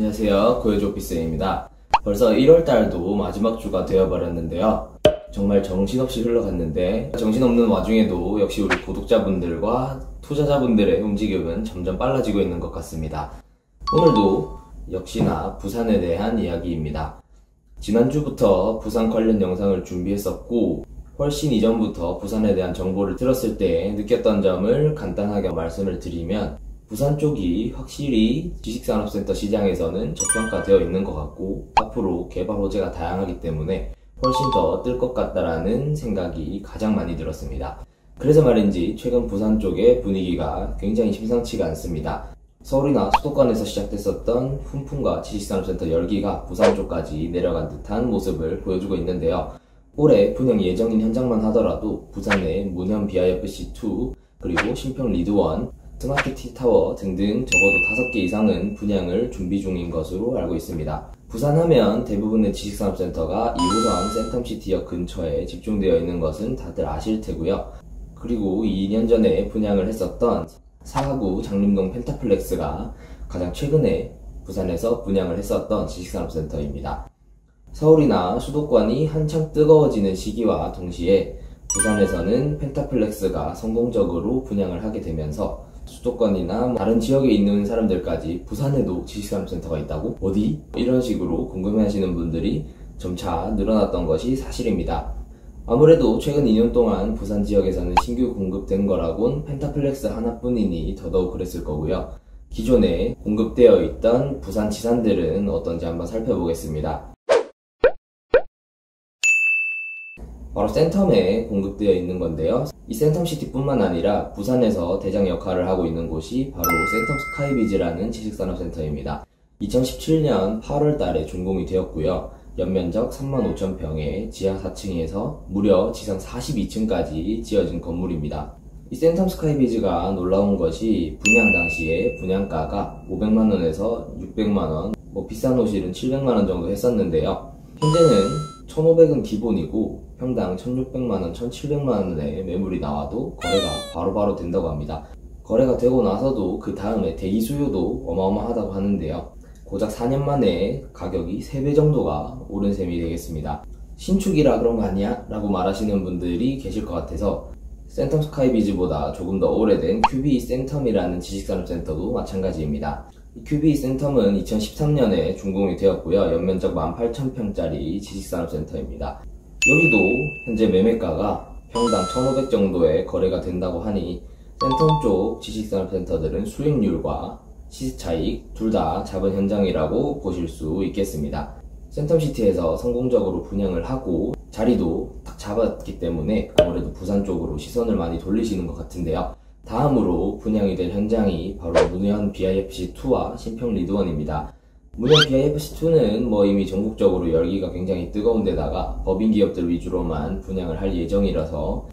안녕하세요. 고요조 오피스입니다. 벌써 1월달도 마지막 주가 되어버렸는데요. 정말 정신없이 흘러갔는데 정신없는 와중에도 역시 우리 구독자분들과 투자자분들의 움직임은 점점 빨라지고 있는 것 같습니다. 오늘도 역시나 부산에 대한 이야기입니다. 지난주부터 부산 관련 영상을 준비했었고 훨씬 이전부터 부산에 대한 정보를 들었을 때 느꼈던 점을 간단하게 말씀을 드리면 부산 쪽이 확실히 지식산업센터 시장에서는 저평가되어 있는 것 같고 앞으로 개발 호재가 다양하기 때문에 훨씬 더 뜰 것 같다라는 생각이 가장 많이 들었습니다. 그래서 말인지 최근 부산 쪽의 분위기가 굉장히 심상치가 않습니다. 서울이나 수도권에서 시작됐었던 훈풍과 지식산업센터 열기가 부산 쪽까지 내려간 듯한 모습을 보여주고 있는데요. 올해 분양 예정인 현장만 하더라도 부산의 문현 BIFC2 그리고 신평 리드원 스마트 티 타워 등등 적어도 5개 이상은 분양을 준비 중인 것으로 알고 있습니다. 부산하면 대부분의 지식산업센터가 2호선 센텀시티역 근처에 집중되어 있는 것은 다들 아실 테고요. 그리고 2년 전에 분양을 했었던 사하구 장림동 펜타플렉스가 가장 최근에 부산에서 분양을 했었던 지식산업센터입니다. 서울이나 수도권이 한창 뜨거워지는 시기와 동시에 부산에서는 펜타플렉스가 성공적으로 분양을 하게 되면서 수도권이나 뭐 다른 지역에 있는 사람들까지 부산에도 지식산업센터가 있다고? 어디? 이런 식으로 궁금해하시는 분들이 점차 늘어났던 것이 사실입니다. 아무래도 최근 2년 동안 부산 지역에서는 신규 공급된 거라곤 펜타플렉스 하나뿐이니 더더욱 그랬을 거고요. 기존에 공급되어 있던 부산 지산들은 어떤지 한번 살펴보겠습니다. 바로 센텀에 공급되어 있는 건데요. 이 센텀시티뿐만 아니라 부산에서 대장 역할을 하고 있는 곳이 바로 센텀 스카이비즈라는 지식산업센터입니다. 2017년 8월 달에 준공이 되었고요. 연면적 3만 5천 평에 지하 4층에서 무려 지상 42층까지 지어진 건물입니다. 이 센텀 스카이비즈가 놀라운 것이 분양 당시에 분양가가 500만원에서 600만원, 뭐 비싼 호실은 700만원 정도 했었는데요. 현재는 1,500은 기본이고 평당 1,600만원, 1,700만원의 매물이 나와도 거래가 바로바로 바로 된다고 합니다. 거래가 되고 나서도 그 다음에 대기 수요도 어마어마하다고 하는데요. 고작 4년 만에 가격이 3배 정도가 오른 셈이 되겠습니다. 신축이라 그런 거 아니야? 라고 말하시는 분들이 계실 것 같아서 센텀 스카이비즈보다 조금 더 오래된 QBE 센텀이라는 지식산업 센터도 마찬가지입니다. QBE 센텀은 2013년에 준공이 되었고요. 연면적 18,000평짜리 지식산업 센터입니다. 여기도 현재 매매가가 평당 1,500 정도의 거래가 된다고 하니 센텀 쪽 지식산업센터들은 수익률과 시세 차익 둘 다 잡은 현장이라고 보실 수 있겠습니다. 센텀시티에서 성공적으로 분양을 하고 자리도 딱 잡았기 때문에 아무래도 부산 쪽으로 시선을 많이 돌리시는 것 같은데요. 다음으로 분양이 될 현장이 바로 문현 BIFC2와 신평 리드원입니다. 문현 BIFC2는 뭐 이미 전국적으로 열기가 굉장히 뜨거운 데다가 법인 기업들 위주로만 분양을 할 예정이라서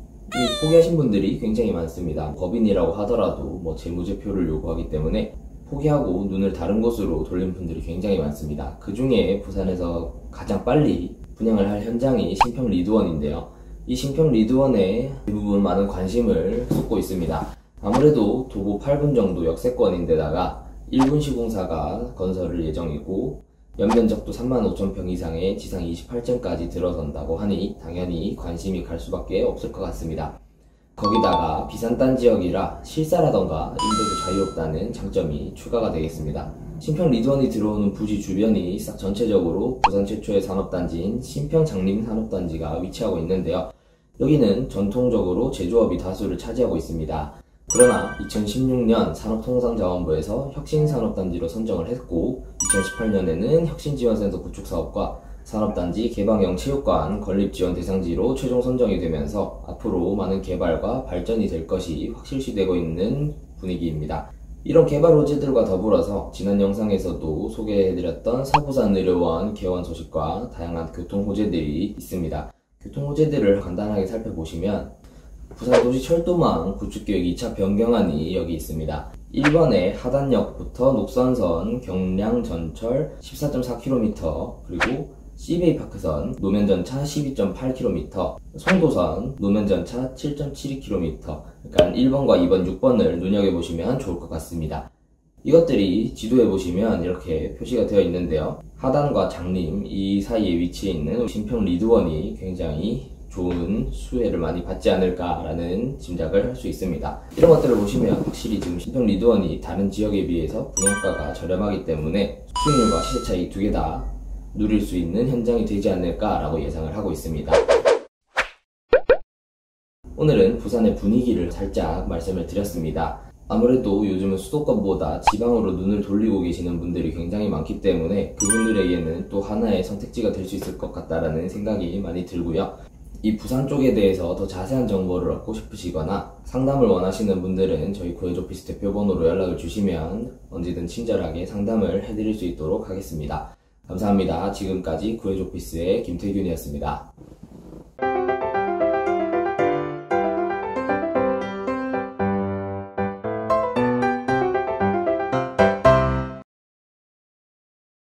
포기하신 분들이 굉장히 많습니다. 법인이라고 하더라도 뭐 재무제표를 요구하기 때문에 포기하고 눈을 다른 곳으로 돌린 분들이 굉장히 많습니다. 그 중에 부산에서 가장 빨리 분양을 할 현장이 신평 리드원인데요. 이 신평 리드원에 대부분 많은 관심을 쏟고 있습니다. 아무래도 도보 8분 정도 역세권인데다가 1분 시공사가 건설을 예정이고 연면적도 3만 5천 평 이상의 지상 28층까지 들어선다고 하니 당연히 관심이 갈 수밖에 없을 것 같습니다. 거기다가 비산단 지역이라 실사라던가 임대도 자유롭다는 장점이 추가가 되겠습니다. 신평 리드원이 들어오는 부지 주변이 싹 전체적으로 부산 최초의 산업단지인 신평 장림 산업단지가 위치하고 있는데요. 여기는 전통적으로 제조업이 다수를 차지하고 있습니다. 그러나 2016년 산업통상자원부에서 혁신산업단지로 선정을 했고 2018년에는 혁신지원센터 구축사업과 산업단지 개방형 체육관 건립지원 대상지로 최종 선정이 되면서 앞으로 많은 개발과 발전이 될 것이 확실시되고 있는 분위기입니다. 이런 개발 호재들과 더불어서 지난 영상에서도 소개해드렸던 서부산의료원 개원 소식과 다양한 교통 호재들이 있습니다. 교통 호재들을 간단하게 살펴보시면 부산도시철도망 구축계획 2차 변경안이 여기 있습니다. 1번에 하단역부터 녹선선 경량 전철 14.4km 그리고 시베이파크선 노면전차 12.8km, 송도선 노면전차 7.72km, 그러니까 1번과 2번, 6번을 눈여겨보시면 좋을 것 같습니다. 이것들이 지도에 보시면 이렇게 표시가 되어 있는데요. 하단과 장림 이 사이에 위치해 있는 신평 리드원이 굉장히 좋은 수혜를 많이 받지 않을까라는 짐작을 할 수 있습니다. 이런 것들을 보시면 확실히 지금 신평 리드원이 다른 지역에 비해서 분양가가 저렴하기 때문에 수익률과 시세 차이 두 개 다 누릴 수 있는 현장이 되지 않을까라고 예상을 하고 있습니다. 오늘은 부산의 분위기를 살짝 말씀을 드렸습니다. 아무래도 요즘은 수도권보다 지방으로 눈을 돌리고 계시는 분들이 굉장히 많기 때문에 그분들에게는 또 하나의 선택지가 될 수 있을 것 같다라는 생각이 많이 들고요. 이 부산 쪽에 대해서 더 자세한 정보를 얻고 싶으시거나 상담을 원하시는 분들은 저희 구해줘 오피스 대표 번호로 연락을 주시면 언제든 친절하게 상담을 해드릴 수 있도록 하겠습니다. 감사합니다. 지금까지 구해줘 오피스의 김태균이었습니다.